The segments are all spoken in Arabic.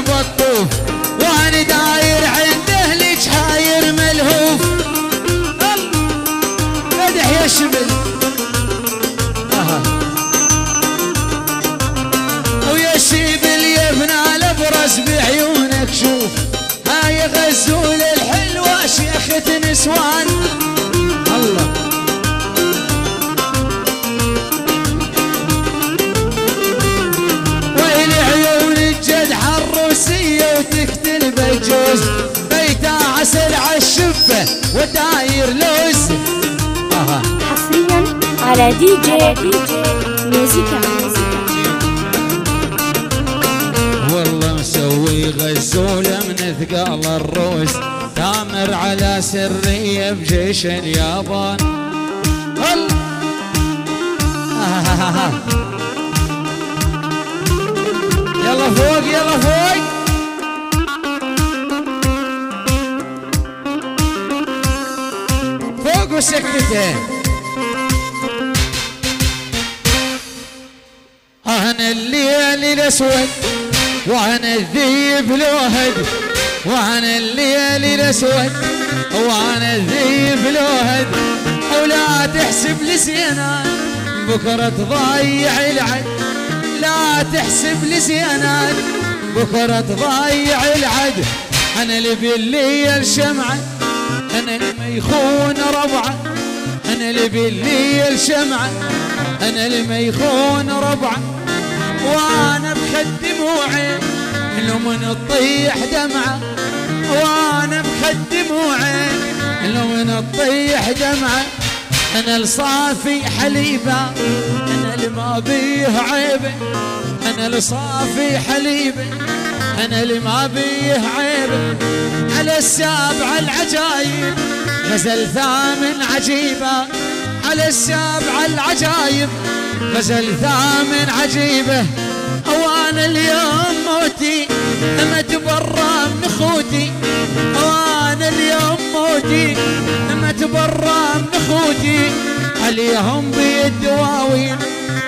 بطوف وأنا داير عنده حاير ملهوف. مدح يا. ويا شبل يا ابن الأبرز بعيونك شوف. هاي غزول الحلوة شيخة نسوان على دي جي ميوزيكا والله مسوي غزولة من ثقال الروس. تامر على سرية بجيش اليابان. يلا فوق يلا فوق. فوق وسكتة. أنا الليل الأسود وأنا الذيب لوهد وأنا الليل الأسود وأنا الذيب لوهد ولا تحسب لي زينان بكرة تضيع العد لا تحسب لي زينان بكرة تضيع العد. أنا اللي بالليل شمعة أنا اللي يخون ربعة. أنا اللي بالليل شمعة أنا اللي ما يخون ربعة. وأنا بخدم وعين لو من تطيح دمعة. وأنا بخدم وعين لو من تطيح دمعة. أنا الصافي حليبة أنا اللي ما بيه عيبة. أنا الصافي حليبة أنا اللي ما بيه عيبة. على السابع العجايب غزل ثامن عجيبة. على السابع العجايب غزل ثامن عجيبة. وأنا اليوم موتي ما تبرى من خوتي. وأنا اليوم موتي ما تبرى من خوتي. عليهم بالدواوين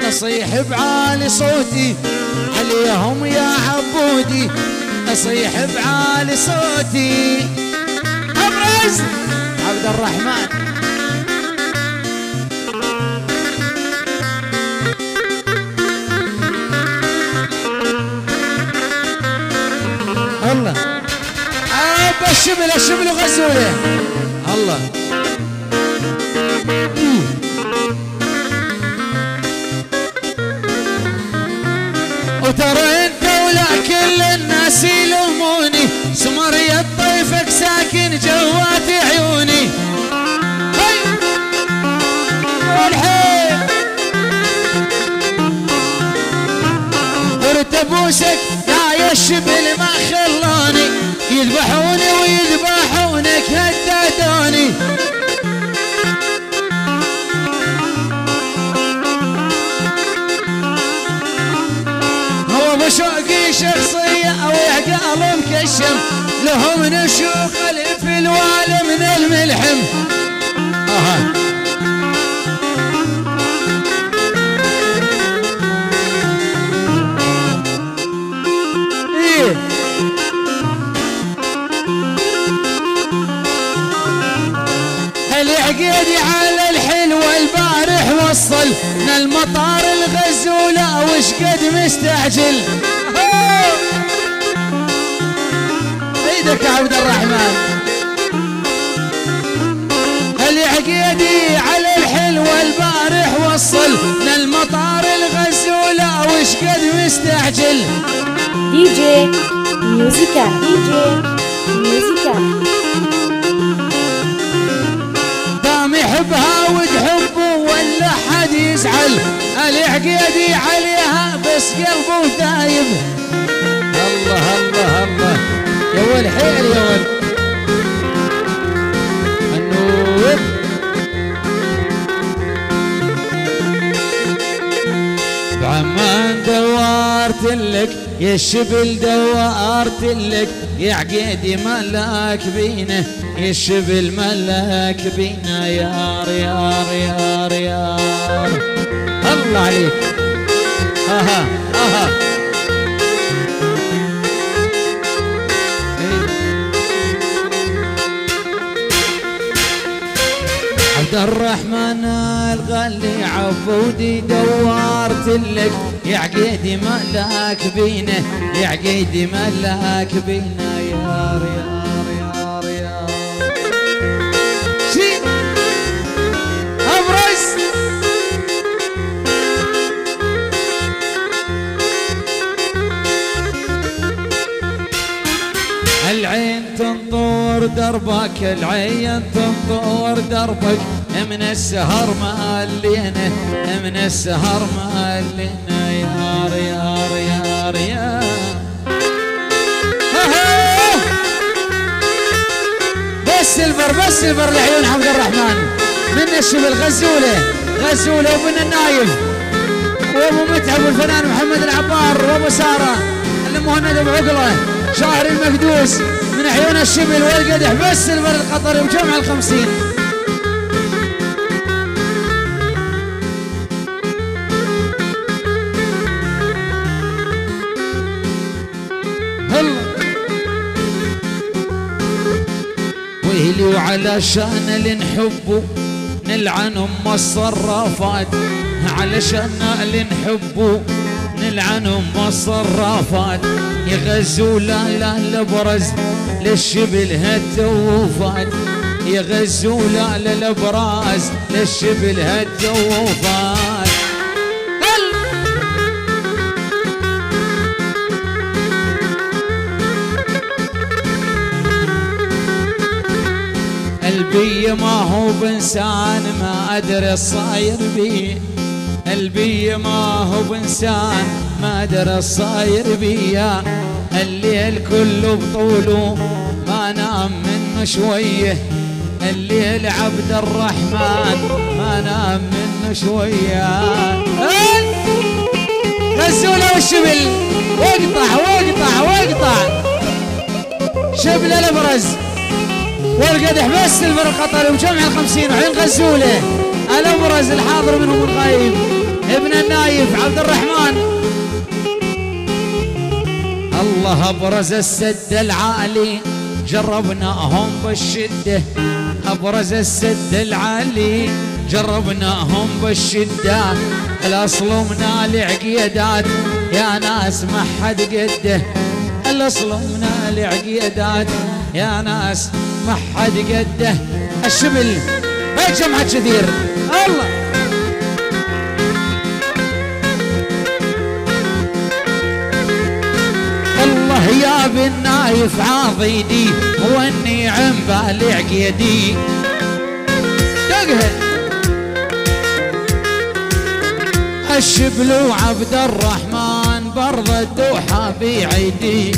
أصيح بعالي صوتي. عليهم يا عبودي أصيح بعالي صوتي. ابرز عبد الرحمن. ابا الشبل الشبل غزوله الله. وترى انت ولا كل الناس يلوموني. سمرية طيفك ساكن جوات عيوني. ارتبوسك لا يشبل ما خلاني يذبحوني ويذبحونك هددوني هو بشوقي شخصية أو عقال مكشم لهم نشوق الفل ولا من الملحم. مستعجل إيدك يا عبد الرحمن. العقيدي على الحلوة البارح وصل المطار الغزولة وش قد مستعجل دي جي. ميوزيكا دي جي. ميوزيكا دام يحبها ولا حد يزعل. العقيدي عليها بس قلبه دايب الله الله الله. يا ول حيل يا ول. النور بعمان دورت لك يا الشبل دورت لك. يا عقيدي ملاك بينا يشب الملاك بينا يا ريار يا ريار الله عليك أها أها عبد الرحمن الغالي عفودي دورت لك يا عقيدي ملاك بينا يا عقيدي ملاك بينا. العين تنظر دربك العين تنظر دربك. من السهر مالينا من السهر مالينا يا ريار بس سلفر بس سلفر لعيون عبد الرحمن. من الشبل غزولة غزولة وابن النايف وابو متعب والفنان محمد العبار وابو سارة المهند ابو عقله شاهر المقدوس من عيون الشبل والقدح بس سلفر القطري وجمع الخمسين. ويلي وعلشان اللي نحبه نلعن أم الصرافات. علشان اللي نحبه نلعن أم الصرافات. يغزوا لا لا البرز للشبل هالتوفات. يغزوا لا لا الابراز للشبل هالتوفات. قلبي ما هو بإنسان ما أدري الصاير بيه قلبي ما هو بإنسان ما أدري الصاير بيا الليل كله بطوله ما نام منه شوية الليل عبد الرحمن ما نام منه شوية غسوله والشبل واقطع واقطع واقطع شبل الأبرز. والقدح بس الفرق قطري وجمع الخمسين وحين غزوله. الابرز الحاضر منهم الغايب ابن النايف عبد الرحمن. الله ابرز السد العالي جربناهم بالشدة. ابرز السد العالي جربناهم بالشدة. الاصل من عقيدات يا ناس ما حد قده. الاصل من العقيدات يا ناس ما حد قده. الشبل. ما جمعة كثير الله. الله يا بن نايف عاضيدي واني عم بالي عقيدي دقها. الشبل وعبد الرحمن برضه الدوحة بعيدي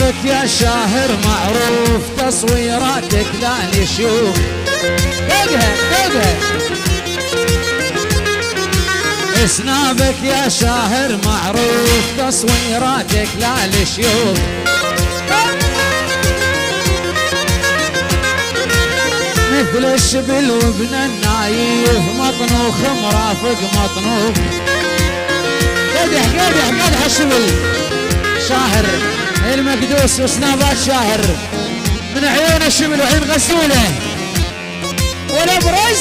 سنابك يا شاهر معروف تصويراتك لا نشوف. دقها دقها سنابك يا شاهر معروف تصويراتك لا لشيوخ مثل الشبل وابن النايف مطنوخ مرافق مطنوخ قدح قدح قدح الشبل شاهر. المقدوس وسنابات شاهر. من عيون الشبل وحين غسوله. والابرز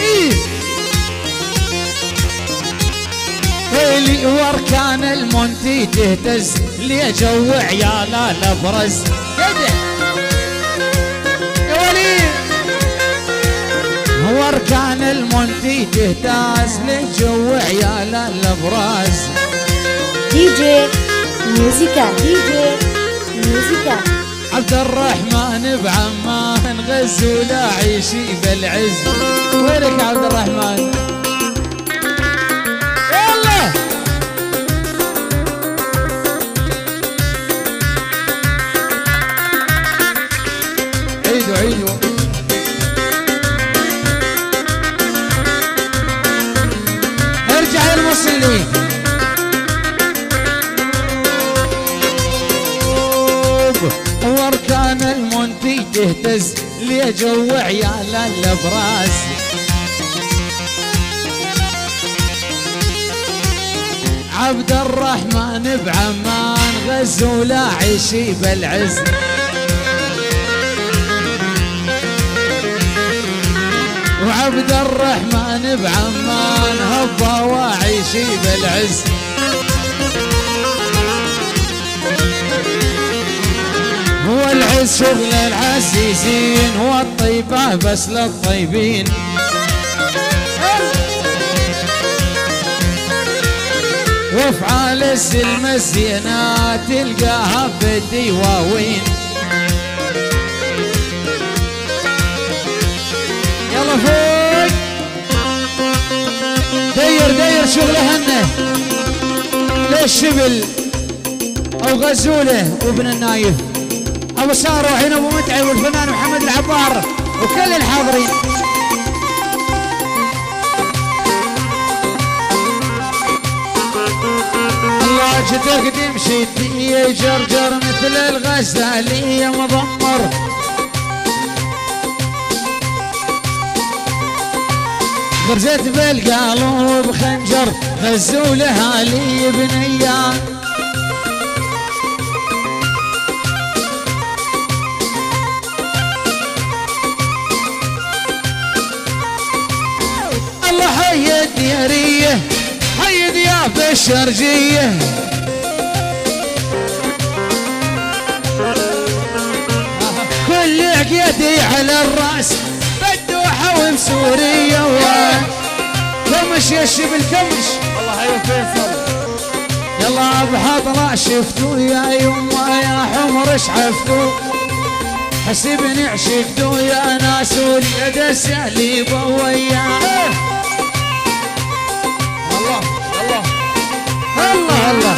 إيه. ويلي واركان المونتي تهتز. لي جو عيال الابرز يا ولي. تهتز لي جو عيال الابرز دي جي ميوزيكا دي جي ميوزيكا عبد الرحمن بعمان غزو لا عيشي بالعز. وينك عبد الرحمن؟ تهتز لي جو عيال الأبراز. وعبد الرحمن بعمان غزوا لا عيشي بالعز. وعبد الرحمن بعمان هبا وعيشي بالعز. هو العز شغل العزيزين والطيبة بس للطيبين. وافعال السلم الزينات تلقاها في الدواوين يلا فوق دير دير شغلهن للشبل أو غزولة وابن النايف. ابو ساره وحين أبو متعب والفنان محمد العبار وكل الحاضرين. الله تمشي جرجر مثل الغزالية مضمر. غرزت بالقلب خنجر غزوا لها لي بنيان. الدياريه حي ضياف الشرجيه كلك يدي على الرأس بدوحة ومسورية كمش يا الشبل كمش الله يا فيصل يلا بحضرة شفتوا يا يما يا حمر شعفتوا حسبني عشقتوا يا ناس واليد السليبة وياه. الله الله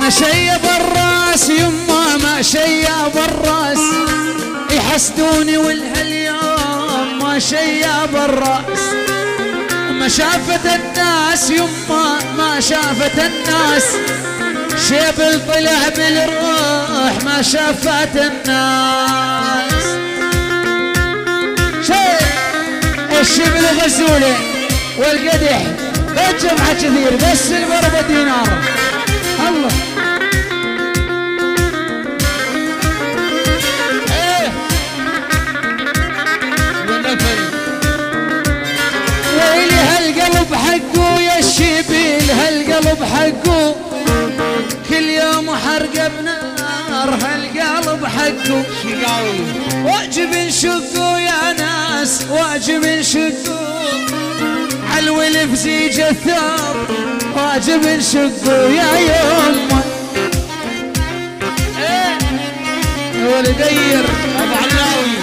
ما شيب الرأس يما ما شيب الرأس يحسدوني والهاليوم ما شيب الرأس. ما شافت الناس يما ما شافت الناس شيب طلع بالروح ما شافت الناس. الشبل غزوله والقدح الجمعة كثير بس البربة دينار. الله. إيه. والنفل ويلي هالقلب حقه يا الشبيل هالقلب حقه كل يوم حرقه بنار هالقلب حقه. شقاوي. واجب نشقه يا ناس واجب نشقه عالولف زيج الثوب واجب نشقه يا يمه إيه يا ولدير ابو علاوي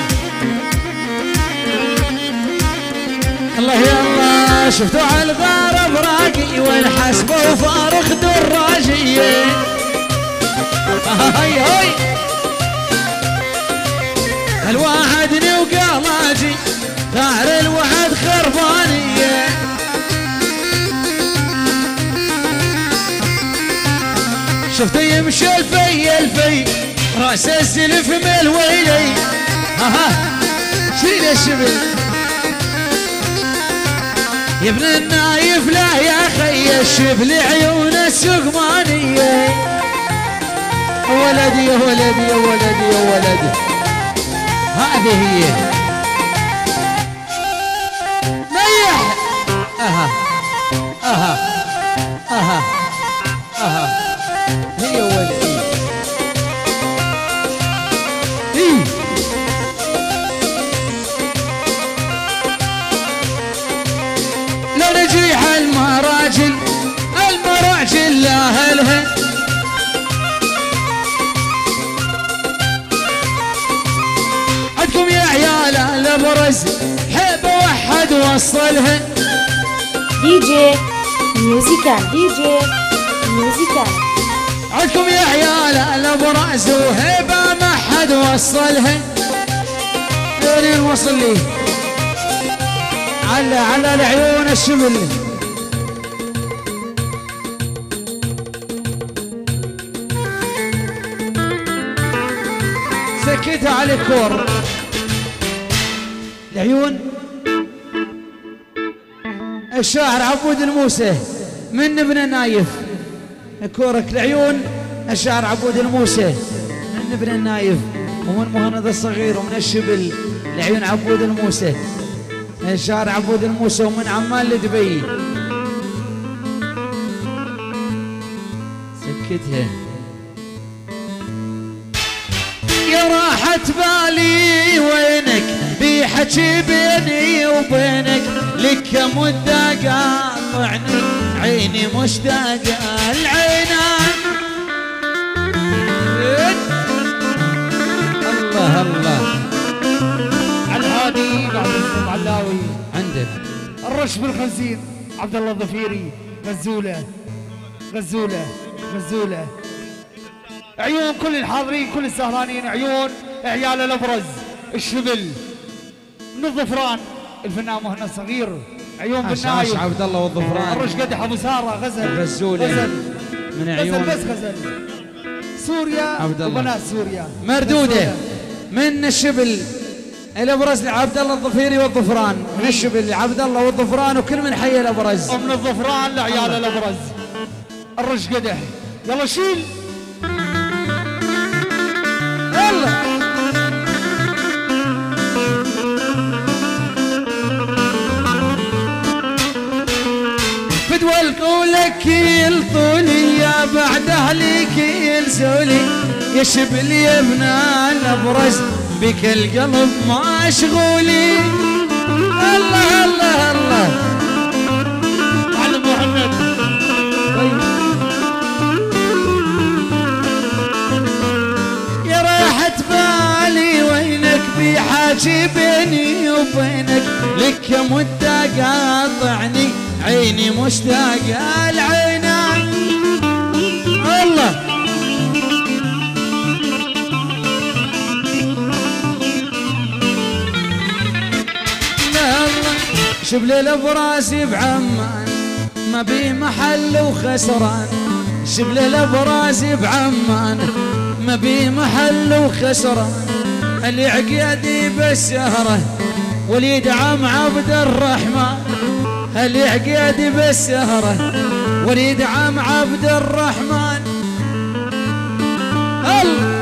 الله يا الله شفتوا على الغار براقي والحسبه وفارخ دراجيه هاي هاي. الوعدني وقلاجي ثار الوعد خربانية. شفت يمشي الفي الفي رأس السلف من الويلي ها ها شيل الشبل يا ابن النايف لا يا خي الشبل عيون السقمانية ولدي يا ولدي يا ولدي يا ولدي. هذه هي. نيح أها. أها. أها. وصلها دي جي ميوزيكال دي جي ميوزيكال عندكم يا عيال الابرز وهبه ما حد وصلها. دوري وصل لي. على على العيون الشمل. سكتها على الكور. العيون. الشاعر عبود الموسى من ابن النايف كورك العيون الشاعر عبود الموسى من ابن النايف ومن مهند الصغير ومن الشبل لعيون عبود الموسى. الشاعر عبود الموسى ومن عمان لدبي سكتها. يا راحة بالي وينك؟ في حكي بيني وبينك لك مدة قاطعني عيني مشتاقة العينان الله الله. الهادي بعد علاوي عندك. الرش بالخنزير عبد الله الظفيري. غزولة غزولة غزولة. عيون كل الحاضرين كل السهرانين عيون عيال الأبرز. الشبل من الظفران. الفنان مهنا صغير عيون بالنايف عاش عبد الله والظفران. الرش قدح ابو سارة غزل. غزولة. غزل. من غزل عيون. بس غزل. سوريا عبد الله. وبنات سوريا. غزولة. من الشبل الابرز لعبد الله الظفيري والظفران. من الشبل لعبد الله والظفران وكل من حي الابرز ومن الظفران لعيال الأبرز. الرش قدح يلا شيل. يلا. فدوى القولك يلطولي يا بعد اهلك يلزولي يا شبل يا ابن الابرز بك القلب مشغولي الله الله الله. معلم محمد. يا راحة بالي وينك بحاجي بيني وبينك لك مدة قاطعني. عيني مشتاقة العينان الله. لا الله شبل الابراس بعمان. ما بي محل وخسران. شبل الابراس بعمان. ما بي محل وخسران. اللي عقيدي بالسهرة. وليد عم عبد الرحمن. اللي عقيدي بالسهره وليد عم عبد الرحمن. الله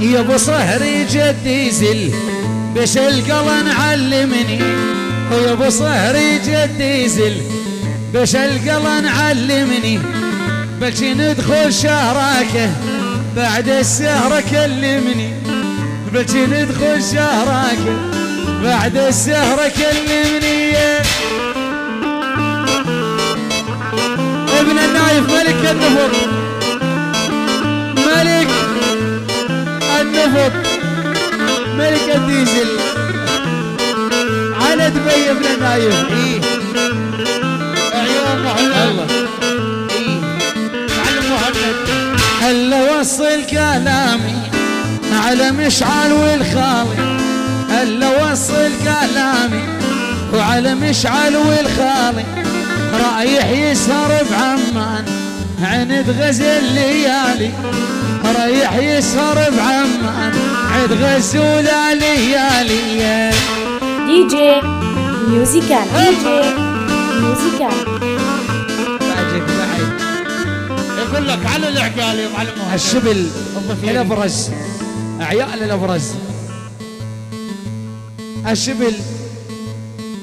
يا ابو صهري جدي زل بش القلن علمني. ويا ابو صهري جدي زل بش القلن علمني. بلشي ندخل شهرك بعد السهرة كلمني بلشي ندخل شهرك. بعد السهرة كلمني. ابن النايف ملك النفط ملك النفط ملك الديزل. على دبي ابن النايف. إيه. عيون محمد. الله. هلا وصل كلامي على مشعل والخالي هلا وصل كلامي وعلى مشعل والخالي رايح يسهر بعمان عند غزل ليالي رايح يسهر بعمان عند غزول ليالي DJ Musical DJ Musical بعدك يقول لك على العقال محمد الشبل. الابرز عيال الابرز الشبل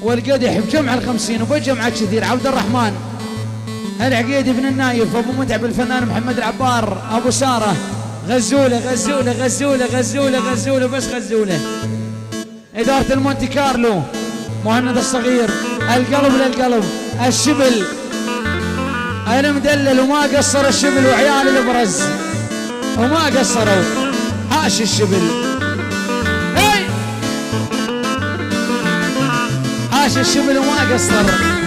والقدح بجمع الخمسين وبجمع كثير. عبد الرحمن العقيدي بن النايف أبو متعب الفنان محمد العبار أبو سارة. غزولة غزولة غزولة غزولة غزولة بس غزولة. إدارة المونتي كارلو مهند الصغير. القلب للقلب. الشبل المدلل وما قصر الشبل وعيال الابرز وما قصروا. عاش الشبل. عاش الشبل وما قصر.